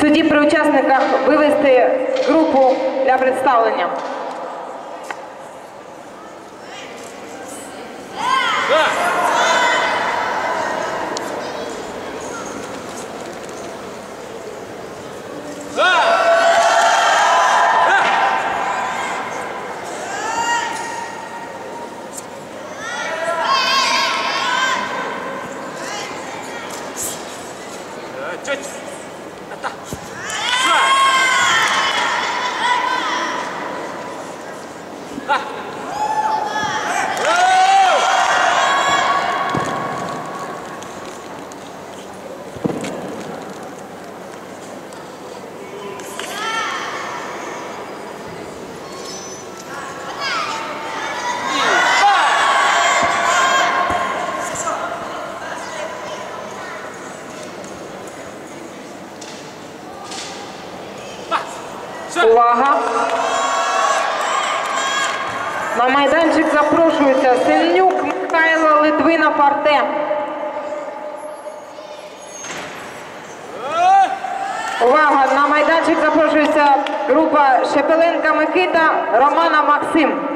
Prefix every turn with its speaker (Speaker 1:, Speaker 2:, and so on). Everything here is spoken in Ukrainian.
Speaker 1: Судді при учасниках вивести групу для представлення.
Speaker 2: Чуть. 来来来来
Speaker 1: 来来来来来来 На майданчик запрошується Сильнюк Михайло Литвина Парте. Увага! На майданчик запрошується група Шепеленка Микита Романа Максим.